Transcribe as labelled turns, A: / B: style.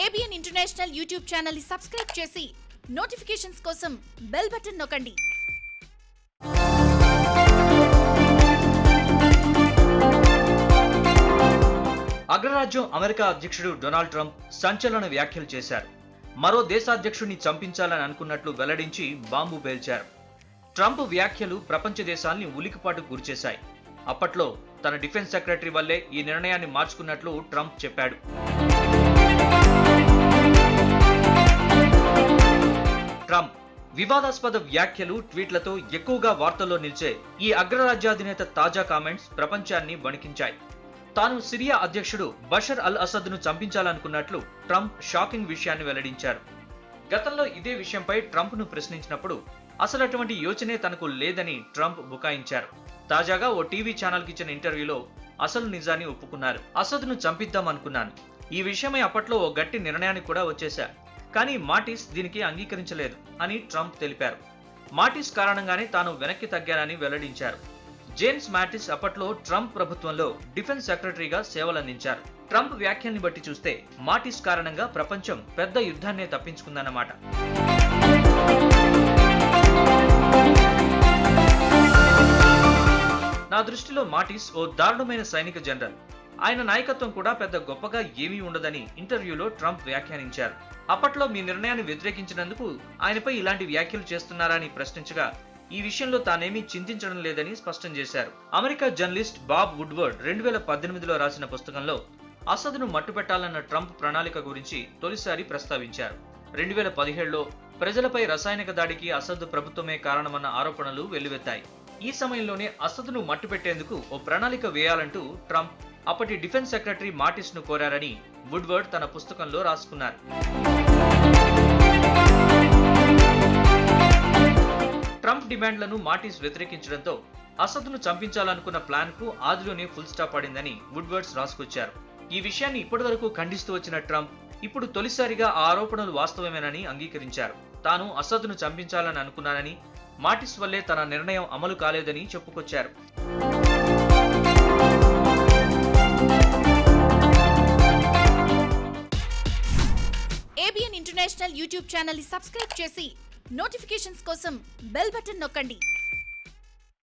A: ABN international YouTube ఛానల్ని subscribe చేసి notifications కోసం బెల్ బటన్ నొక్కండి.
B: అగ్రరాజ్యం అమెరికా అధ్యక్షుడు డొనాల్డ్ ట్రంప్ సంచలన వ్యాఖ్యలు చేశారు. మరో దేశాధ్యక్షుడిని చంపించాలని అనుకున్నట్లు వెల్లడించి బాంబు పేల్చారు. ట్రంప్ వ్యాఖ్యలు ప్రపంచ దేశాల్ని ఉలికిపాటుకు గురిచేశాయి అప్పట్లో తన డిఫెన్స్ సెక్రటరీ వల్లే ఈ నిర్ణయాన్ని మార్చుకున్నట్లు ట్రంప్ చెప్పాడు. ట్రంప్. వివాదాస్పద వ్యాఖ్యలు ట్వీట్లతో ఎక్కువగా వార్తల్లో నిలిచే ఈ అగ్రరాజ్యాధినేత తాజా కామెంట్స్ ప్రపంచాన్ని వణికించాయి. తాను సిరియా అధ్యక్షుడు బషర్ అల్ అసద్ను చంపించాలనుకున్నట్లు ట్రంప్ షాకింగ్ విషయాన్ని వెల్లడించారు. గతంలో ఇదే విషయంపై ట్రంప్ను ప్రశ్నించినప్పుడు అసలు అటువంటి యోచనే తనకు లేదని ట్రంప్ బుకాయించారు. తాజాగా ఓ టీవీ ఛానల్కి ఇచ్చిన ఇంటర్వ్యూలో అసలు నిజాన్ని ఒప్పుకున్నారు. అసద్ను చంపిద్దాం అనుకున్నాను ఈ విషయమై అప్పట్లో ఓ గట్టి నిర్ణయానికి కూడా వచ్చేశా కానీ మాటిస్ దీనికి అంగీకరించలేదు అని ట్రంప్ తెలిపారు. మాటిస్ కారణంగానే తాను వెనక్కి తగ్గానని వెల్లడించారు. జేమ్స్ మాటిస్ అప్పట్లో ట్రంప్ ప్రభుత్వంలో డిఫెన్స్ సెక్రటరీగా సేవలందించారు. ట్రంప్ వ్యాఖ్యల్ని బట్టి చూస్తే మాటిస్ కారణంగా ప్రపంచం పెద్ద యుద్ధాన్నే తప్పించుకుందన్నమాట. నా దృష్టిలో మాటిస్ ఓ దారుణమైన సైనిక జనరల్. ఆయన నాయకత్వం కూడా పెద్ద గొప్పగా ఏమీ ఉండదని ఇంటర్వ్యూలో ట్రంప్ వ్యాఖ్యానించారు. అప్పట్లో మీ నిర్ణయాన్ని వ్యతిరేకించినందుకు ఆయనపై ఇలాంటి వ్యాఖ్యలు చేస్తున్నారా అని ప్రశ్నించగా ఈ విషయంలో తానేమీ చింతించడం లేదని స్పష్టం చేశారు. అమెరికా జర్నలిస్ట్ బాబ్ వుడ్వర్డ్ రెండు వేల పద్దెనిమిదిలో రాసిన పుస్తకంలో అసదును మట్టుపెట్టాలన్న ట్రంప్ ప్రణాళిక గురించి తొలిసారి ప్రస్తావించారు. రెండు వేల పదిహేడులో ప్రజలపై రసాయనిక దాడికి అసద్ ప్రభుత్వమే కారణమన్న ఆరోపణలు వెల్లువెత్తాయి. ఈ సమయంలోనే అసదును మట్టుపెట్టేందుకు ఓ ప్రణాళిక వేయాలంటూ ట్రంప్ అప్పటి డిఫెన్స్ సెక్రటరీ మాటిస్ను కోరారని వుడ్వర్డ్ తన పుస్తకంలో రాసుకున్నారు. ట్రంప్ డిమాండ్లను మాటిస్ వ్యతిరేకించడంతో అసద్ను చంపించాలనుకున్న ప్లాన్కు ఆదిలోనే ఫుల్ స్టాప్ పడిందని వుడ్వర్డ్స్ రాసుకొచ్చారు. ఈ విషయాన్ని ఇప్పటివరకు ఖండిస్తూ వచ్చిన ట్రంప్ ఇప్పుడు తొలిసారిగా ఆ ఆరోపణలు వాస్తవమేనని అంగీకరించారు. తాను అసద్ను చంపించాలని అనుకున్నానని మాటిస్ వల్లే తన నిర్ణయం అమలు కాలేదని చెప్పుకొచ్చారు.
A: ఏబిఎన్ ఇంటర్నేషనల్ యూట్యూబ్ ఛానల్ని సబ్స్క్రైబ్ చేసి నోటిఫికేషన్స్ కోసం బెల్ బటన్ నొక్కండి.